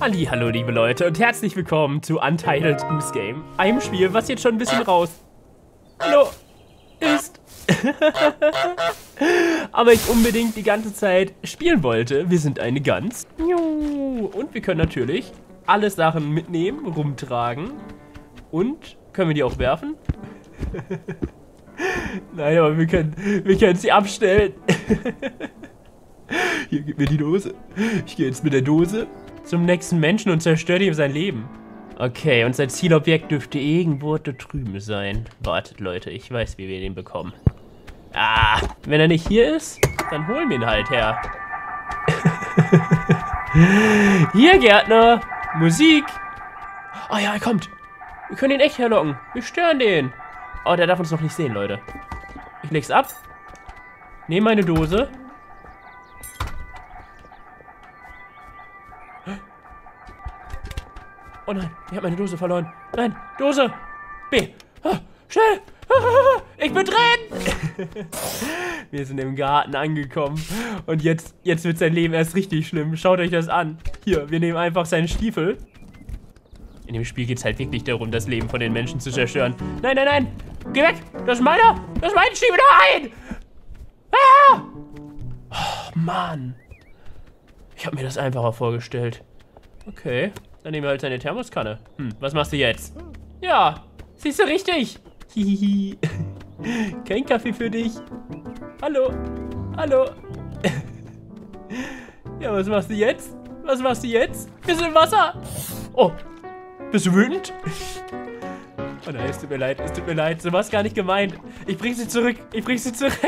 Hallo liebe Leute und herzlich willkommen zu Untitled Goose Game. Einem Spiel, was jetzt schon ein bisschen raus... Hallo, ist... Aber ich unbedingt die ganze Zeit spielen wollte. Wir sind eine Gans. Und wir können natürlich alle Sachen mitnehmen, rumtragen. Und können wir die auch werfen? Nein, aber wir können, wir können sie abstellen. Hier, gib mir die Dose. Ich gehe jetzt mit der Dose zum nächsten Menschen und zerstöre ihm sein Leben. Okay, und sein Zielobjekt dürfte irgendwo da drüben sein. Wartet, Leute, ich weiß, wie wir den bekommen. Ah, wenn er nicht hier ist, dann holen wir ihn halt her. hier, Gärtner. Musik. Oh ja, er kommt. Wir können ihn echt herlocken. Wir stören den. Oh, der darf uns noch nicht sehen, Leute. Ich leg's ab. Nehme meine Dose. Oh nein, ich habe meine Dose verloren. Nein, Dose. B. Ah, schnell. Ah, ich bin drin. Wir sind im Garten angekommen. Und jetzt, jetzt wird sein Leben erst richtig schlimm. Schaut euch das an. Hier, wir nehmen einfach seinen Stiefel. In dem Spiel geht es halt wirklich darum, das Leben von den Menschen zu zerstören. Nein, nein, nein. Geh weg. Das ist meiner. Das ist mein Stiefel. Nein. Ah! Oh, Mann. Ich habe mir das einfacher vorgestellt. Okay. Dann nehmen wir halt seine Thermoskanne. Hm, was machst du jetzt? Ja, siehst du richtig. Hihihi. Kein Kaffee für dich. Hallo. Hallo. ja, was machst du jetzt? Was machst du jetzt? Bist du im Wasser? Oh. Bist du wütend? Oh nein, es tut mir leid, es tut mir leid. So war es gar nicht gemeint. Ich bring sie zurück. Ich bring sie zurück.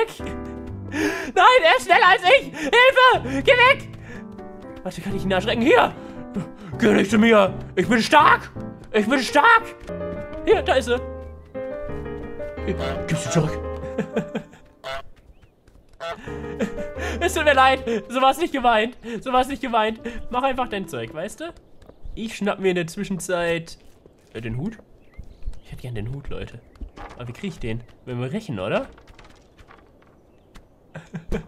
Nein, er ist schneller als ich. Hilfe! Geh weg! Warte, kann ich ihn erschrecken? Hier! Geh nicht zu mir! Ich bin stark! Ich bin stark! Hier, da ist sie. Gib sie zurück. es tut mir leid. So war es nicht gemeint. So war es nicht gemeint. Mach einfach dein Zeug, weißt du? Ich schnapp mir in der Zwischenzeit äh, den Hut. Ich hätte gern den Hut, Leute. Aber wie kriege ich den? Wenn wir rächen, oder?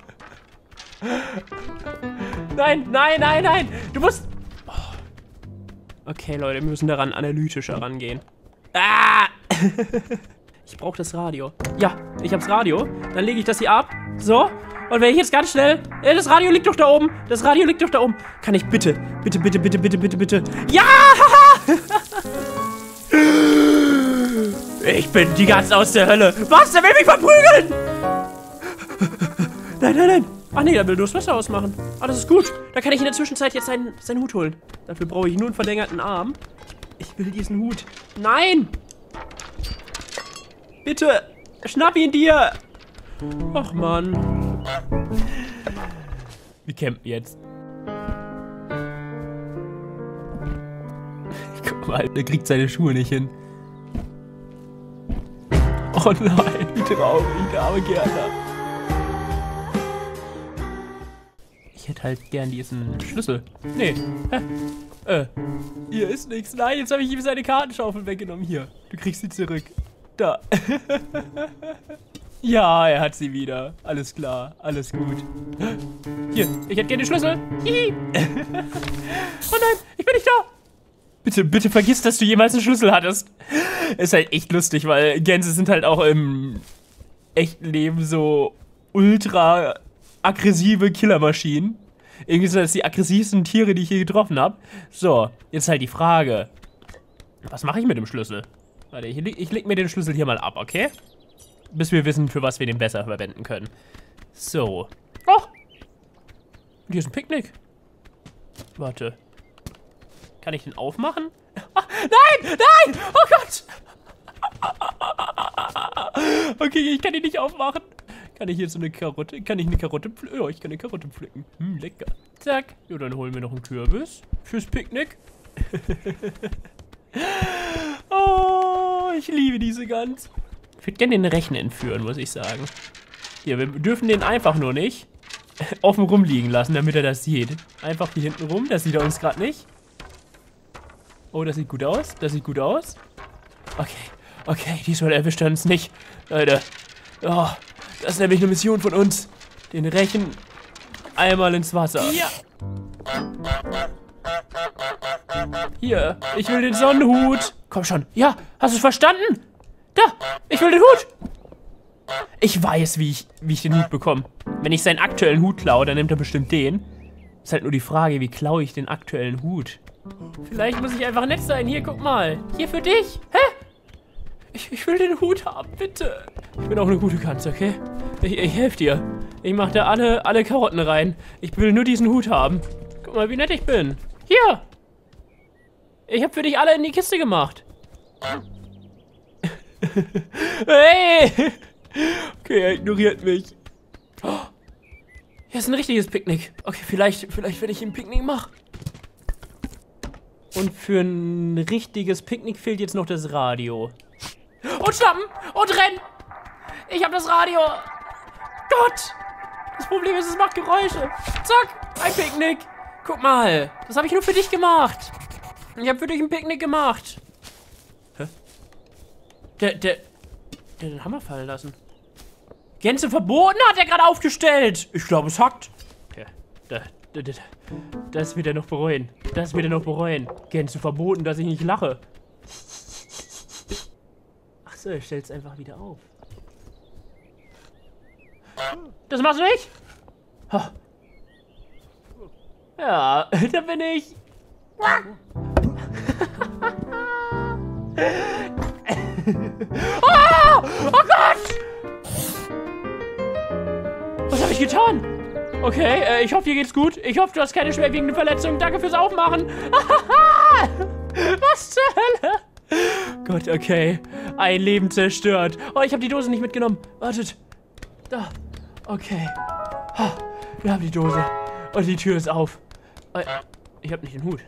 nein, nein, nein, nein! Du musst... Okay, Leute, wir müssen daran analytischer rangehen. Ah! ich brauche das Radio. Ja, ich hab's Radio. Dann lege ich das hier ab. So. Und wenn ich jetzt ganz schnell... Äh, das Radio liegt doch da oben. Das Radio liegt doch da oben. Kann ich bitte, bitte, bitte, bitte, bitte, bitte, bitte... Ja! ich bin die ganz aus der Hölle. Was? Der will mich verprügeln! Nein, nein, nein. Ach nee, er will nur das Wasser ausmachen. Ah, das ist gut. Da kann ich in der Zwischenzeit jetzt seinen, seinen Hut holen. Dafür brauche ich nur einen verlängerten Arm. Ich will diesen Hut. Nein! Bitte! Schnapp ihn dir! Ach, Mann. Wir campen jetzt. Guck mal, der kriegt seine Schuhe nicht hin. Oh nein, wie traurig, der arme Gärtner. Hätte halt gern diesen Schlüssel. Nee. Hä? Äh. Hier ist nichts. Nein, jetzt habe ich ihm seine Kartenschaufel weggenommen. Hier. Du kriegst sie zurück. Da. ja, er hat sie wieder. Alles klar. Alles gut. Hier. Ich hätte gerne den Schlüssel. Hihi. oh nein. Ich bin nicht da. Bitte, bitte vergiss, dass du jemals einen Schlüssel hattest. Ist halt echt lustig, weil Gänse sind halt auch im echten Leben so ultra aggressive Killermaschinen. Irgendwie sind das die aggressivsten Tiere, die ich je getroffen habe. So, jetzt halt die Frage. Was mache ich mit dem Schlüssel? Warte, ich, ich leg mir den Schlüssel hier mal ab, okay? Bis wir wissen, für was wir den besser verwenden können. So. Oh! Hier ist ein Picknick. Warte. Kann ich den aufmachen? Ah, nein! Nein! Oh Gott! Okay, ich kann ihn nicht aufmachen. Kann ich jetzt so eine Karotte? Kann ich eine Karotte pflücken? Ja, ich kann eine Karotte pflücken. Hm, lecker. Zack. Ja, dann holen wir noch einen Kürbis fürs Picknick. oh, ich liebe diese Gans. Ich würde gerne den Rechner entführen, muss ich sagen. Ja, wir dürfen den einfach nur nicht offen rumliegen lassen, damit er das sieht. Einfach hier hinten rum, das sieht er uns gerade nicht. Oh, das sieht gut aus. Das sieht gut aus. Okay, okay, diesmal erwischt er uns nicht. Leute. Oh, das ist nämlich eine Mission von uns. Den Rechen einmal ins Wasser. Ja. Hier, ich will den Sonnenhut. Komm schon. Ja, hast du es verstanden? Da, ich will den Hut. Ich weiß, wie ich, wie ich den Hut bekomme. Wenn ich seinen aktuellen Hut klaue, dann nimmt er bestimmt den. Ist halt nur die Frage, wie klaue ich den aktuellen Hut? Vielleicht muss ich einfach nett sein. Hier, guck mal. Hier für dich. Hä? Ich, ich will den Hut haben, bitte. Ich bin auch eine gute Katze, okay? Ich, ich helfe dir. Ich mache da alle, alle Karotten rein. Ich will nur diesen Hut haben. Guck mal, wie nett ich bin. Hier. Ich habe für dich alle in die Kiste gemacht. hey! Okay, er ignoriert mich. Oh, hier ist ein richtiges Picknick. Okay, vielleicht, vielleicht, wenn ich ein Picknick mache. Und für ein richtiges Picknick fehlt jetzt noch das Radio. Und schnappen! Und rennen! Ich habe das Radio! Gott! Das Problem ist, es macht Geräusche. Zack! Ein Picknick! Guck mal! Das habe ich nur für dich gemacht. Ich habe für dich ein Picknick gemacht. Hä? Der, der, der den Hammer fallen lassen. Gänse verboten hat er gerade aufgestellt. Ich glaube, es hackt. Ja, da, da, da, das wird er noch bereuen. Das wird er noch bereuen. Gänse verboten, dass ich nicht lache. So, stellt es einfach wieder auf. Das machst du nicht? Ja, da bin ich. oh, oh Gott! Was habe ich getan? Okay, äh, ich hoffe, dir geht's gut. Ich hoffe, du hast keine schwerwiegende Verletzung. Danke fürs Aufmachen. Was zur Hölle? Gott, okay. Ein Leben zerstört. Oh, ich habe die Dose nicht mitgenommen. Wartet. Da. Okay. Wir haben die Dose. Und die Tür ist auf. Äh, ich habe nicht den Hut.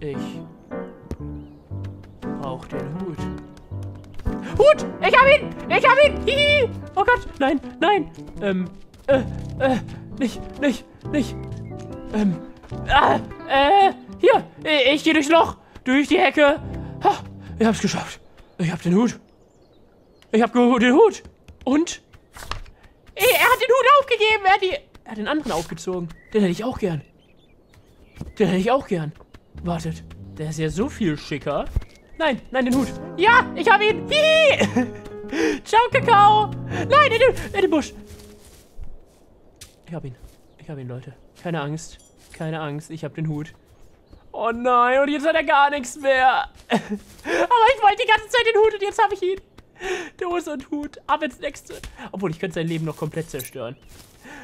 Ich brauche den Hut. Hut! Ich hab ihn! Ich hab ihn! Hihi! Oh Gott! Nein! Nein! Ähm, äh, äh, nicht, nicht, nicht. Ähm, ah, äh, hier! Ich gehe durchs Loch! Durch die Hecke! Ha, ich hab's geschafft! Ich hab den Hut! Ich hab den Hut! Und? Er hat den Hut aufgegeben! Er hat, die, er hat den anderen aufgezogen. Den hätte ich auch gern. Den hätte ich auch gern. Wartet, der ist ja so viel schicker. Nein, nein, den Hut. Ja, ich habe ihn. Hihi. Ciao, Kakao. Nein, in den, in den Busch. Ich habe ihn. Ich habe ihn, Leute. Keine Angst. Keine Angst. Ich habe den Hut. Oh nein, und jetzt hat er gar nichts mehr. Aber ich wollte die ganze Zeit den Hut und jetzt habe ich ihn. Dose und Hut. Ab ins nächste. Obwohl, ich könnte sein Leben noch komplett zerstören.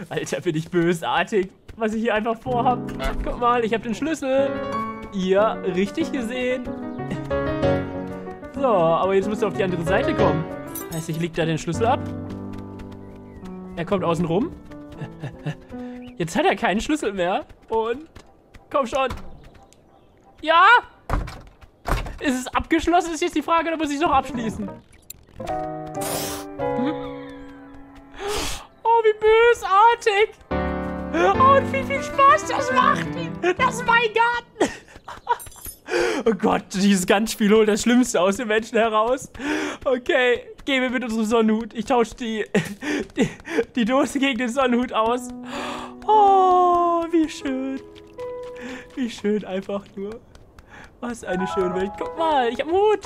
Alter, bin ich bösartig, was ich hier einfach vorhab. Guck mal, ich habe den Schlüssel. Ja, richtig gesehen. So, aber jetzt müsst ihr auf die andere Seite kommen. Heißt, ich leg da den Schlüssel ab. Er kommt außen rum. Jetzt hat er keinen Schlüssel mehr. Und komm schon. Ja! Ist es abgeschlossen, ist jetzt die Frage, oder muss ich es noch abschließen? Oh, wie bösartig! Oh, und wie viel Spaß das macht! Das ist mein Garten! Oh Gott, dieses ganz Spiel holt das Schlimmste aus den Menschen heraus. Okay, gehen wir mit unserem Sonnenhut. Ich tausche die, die, die Dose gegen den Sonnenhut aus. Oh, wie schön. Wie schön einfach nur. Was eine schöne Welt. Guck mal, ich hab Hut.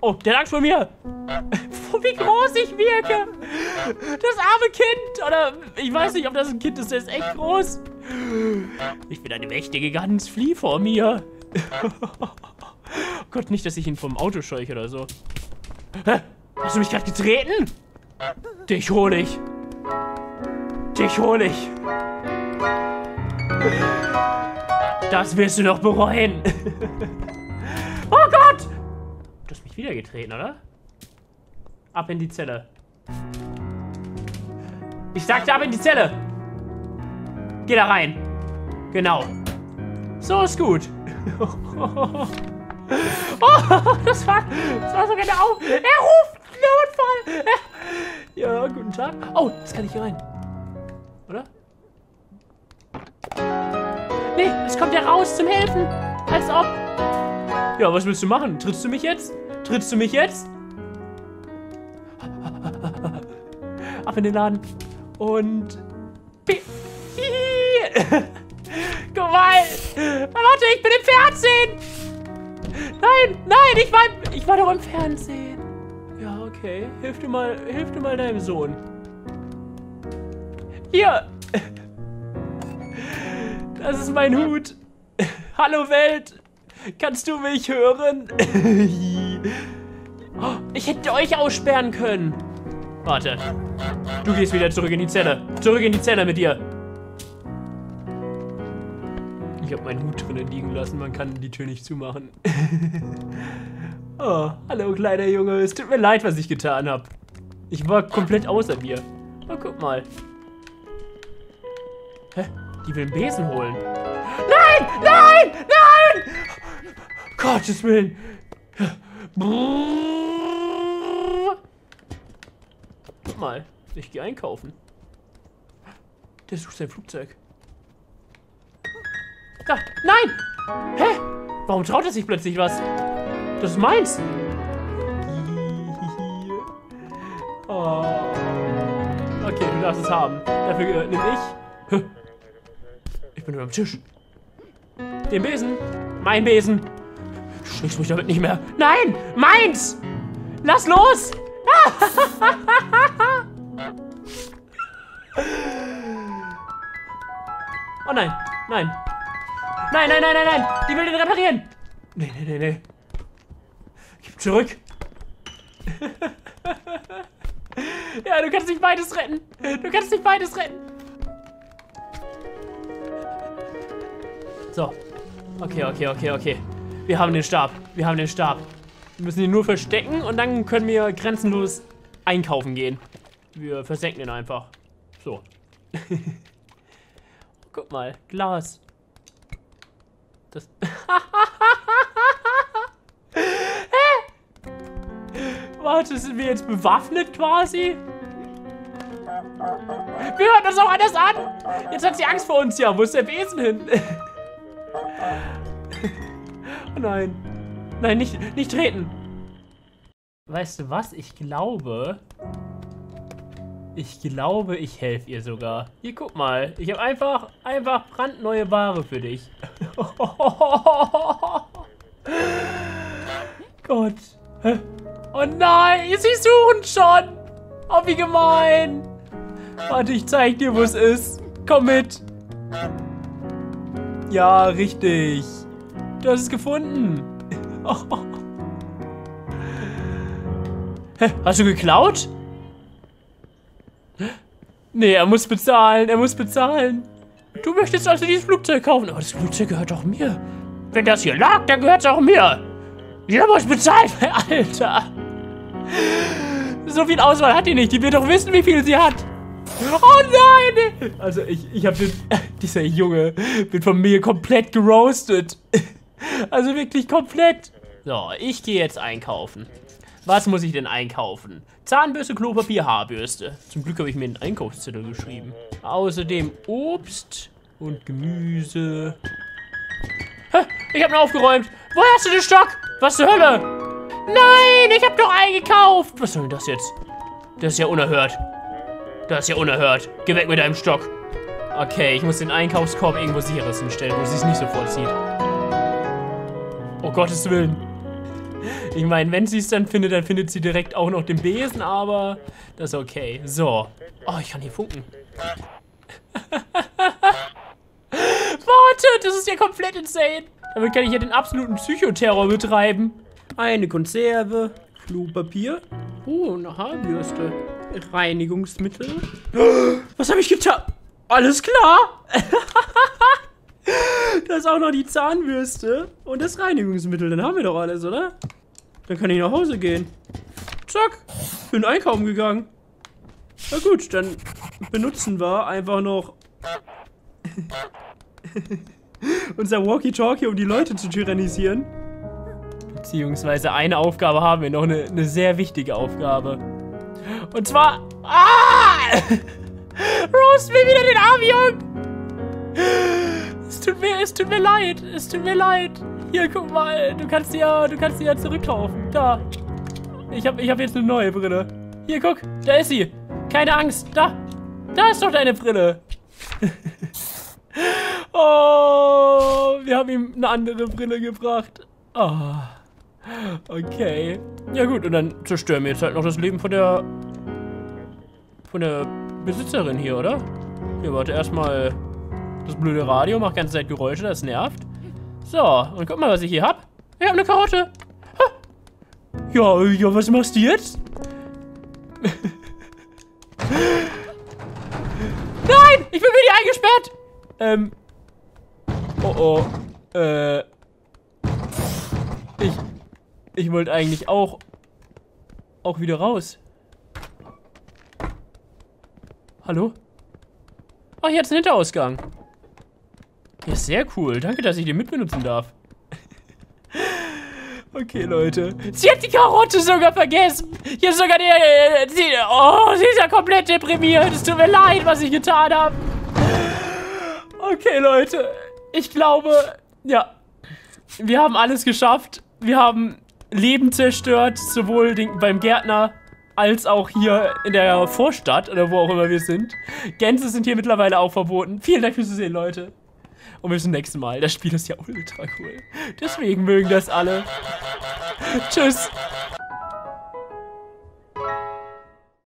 Oh, der lag vor mir. Wie groß ich wirke. Das arme Kind. Oder ich weiß nicht, ob das ein Kind ist. Der ist echt groß. Ich bin eine mächtige Gans. Flieh vor mir. Oh Gott, nicht, dass ich ihn vom Auto scheuche oder so. Hä? Hast du mich gerade getreten? Dich hol ich. Dich hol ich. Das wirst du noch bereuen. oh Gott! Du hast mich wieder getreten, oder? Ab in die Zelle. Ich sagte ab in die Zelle. Geh da rein. Genau. So ist gut. oh, das war, das war sogar der Auf. Er ruft Notfall. Ja, guten Tag. Oh, jetzt kann ich hier rein. Oder? Nee, es kommt ja raus zum Helfen. Als ob. Ja, was willst du machen? Trittst du mich jetzt? Trittst du mich jetzt? Ab in den Laden. Und... Guck mal! Warte, ich bin im Fernsehen! Nein, nein, ich war, ich war doch im Fernsehen. Ja, okay. Hilf dir mal, hilf dir mal deinem Sohn. Hier! Das ist mein Hut. Hallo Welt! Kannst du mich hören? Oh, ich hätte euch aussperren können. Warte. Du gehst wieder zurück in die Zelle. Zurück in die Zelle mit dir. Ich habe meinen Hut drinnen liegen lassen. Man kann die Tür nicht zumachen. oh, hallo kleiner Junge. Es tut mir leid, was ich getan habe. Ich war komplett außer mir. Oh, guck mal. Hä? Die will einen Besen holen. Nein! Nein! Nein! Gottes Willen. Guck mal, ich gehe einkaufen. Der sucht sein Flugzeug. Da, nein! Hä? Warum traut er sich plötzlich was? Das ist meins. Oh. Okay, du darfst es haben. Dafür äh, nehme ich. Ich bin über dem Tisch. Den Besen. Mein Besen. Du schlägst mich damit nicht mehr. Nein! Meins! Lass los! oh nein, nein. Nein, nein, nein, nein, nein. Die will den reparieren. Nee, nee, nee, nee. Gib zurück. ja, du kannst nicht beides retten. Du kannst nicht beides retten. So. Okay, okay, okay, okay. Wir haben den Stab. Wir haben den Stab. Wir müssen ihn nur verstecken und dann können wir grenzenlos einkaufen gehen. Wir versenken ihn einfach. So. Guck mal, Glas. Das. Warte, sind wir jetzt bewaffnet quasi? Wir hören das auch anders an. Jetzt hat sie Angst vor uns ja. Wo ist der Besen hin? nein. Nein, nicht, nicht treten. Weißt du was? Ich glaube... Ich glaube, ich helfe ihr sogar. Hier, guck mal. Ich habe einfach, einfach brandneue Ware für dich. Gott. Oh nein, sie suchen schon. Oh, wie gemein. Warte, ich zeig dir, wo es ist. Komm mit. Ja, richtig. Du hast es gefunden. Hä, hast du geklaut? Nee, er muss bezahlen, er muss bezahlen. Du möchtest also dieses Flugzeug kaufen, aber das Flugzeug gehört doch mir. Wenn das hier lag, dann gehört es auch mir. Jeder muss bezahlen, Alter. So viel Auswahl hat die nicht. Die wird doch wissen, wie viel sie hat. Oh nein! Also ich, ich habe dieser Junge wird von mir komplett geroastet. Also wirklich komplett. So, ich gehe jetzt einkaufen. Was muss ich denn einkaufen? Zahnbürste, Klopapier, Haarbürste. Zum Glück habe ich mir einen Einkaufszettel geschrieben. Außerdem Obst und Gemüse. Hä? Ich habe ihn aufgeräumt. Woher hast du den Stock? Was zur Hölle? Nein, ich habe doch eingekauft. Was soll denn das jetzt? Das ist ja unerhört. Das ist ja unerhört. Geh weg mit deinem Stock. Okay, ich muss den Einkaufskorb irgendwo sicheres hinstellen, wo sie es nicht sofort sieht. Gottes Willen. Ich meine, wenn sie es dann findet, dann findet sie direkt auch noch den Besen, aber das ist okay. So. Oh, ich kann hier funken. Warte, das ist ja komplett insane. Damit kann ich ja den absoluten Psychoterror betreiben. Eine Konserve, Klopapier. Oh, eine Haarbürste. Reinigungsmittel. Was habe ich getan? Alles klar. da ist auch noch die Zahnbürste und das Reinigungsmittel. Dann haben wir doch alles, oder? Dann kann ich nach Hause gehen. Zack. Bin einkaufen gegangen. Na gut, dann benutzen wir einfach noch unser Walkie-Talkie, um die Leute zu tyrannisieren. Beziehungsweise eine Aufgabe haben wir noch, eine, eine sehr wichtige Aufgabe. Und zwar... Ah! Roast mir wieder den Es tut mir, es tut mir leid. Es tut mir leid. Hier, guck mal. Du kannst sie ja, du kannst ja zurückkaufen. Da. Ich habe ich hab jetzt eine neue Brille. Hier, guck. Da ist sie. Keine Angst. Da. Da ist doch deine Brille. Oh, wir haben ihm eine andere Brille gebracht. Oh. Okay. Ja gut, und dann zerstören wir jetzt halt noch das Leben von der... von der Besitzerin hier, oder? Hier, warte, erstmal das blöde Radio, macht ganze Zeit Geräusche, das nervt. So, und guck mal, was ich hier hab. Ich hab eine Karotte. Ha. Ja, ja, was machst du jetzt? Nein, ich bin wieder eingesperrt. Ähm. Oh, oh. Äh. Ich, ich wollte eigentlich auch, auch wieder raus. Hallo? Ach, hier hat's einen Hinterausgang. Ja, sehr cool. Danke, dass ich den mitbenutzen darf. okay, Leute. Sie hat die Karotte sogar vergessen. Hier ist sogar die, äh, die... Oh, sie ist ja komplett deprimiert. Es tut mir leid, was ich getan habe. Okay, Leute. Ich glaube, ja. Wir haben alles geschafft. Wir haben Leben zerstört, sowohl den, beim Gärtner als auch hier in der Vorstadt oder wo auch immer wir sind. Gänse sind hier mittlerweile auch verboten. Vielen Dank fürs Zusehen, Leute. Und bis zum nächsten Mal. Das Spiel ist ja ultra cool. Deswegen mögen das alle. Tschüss.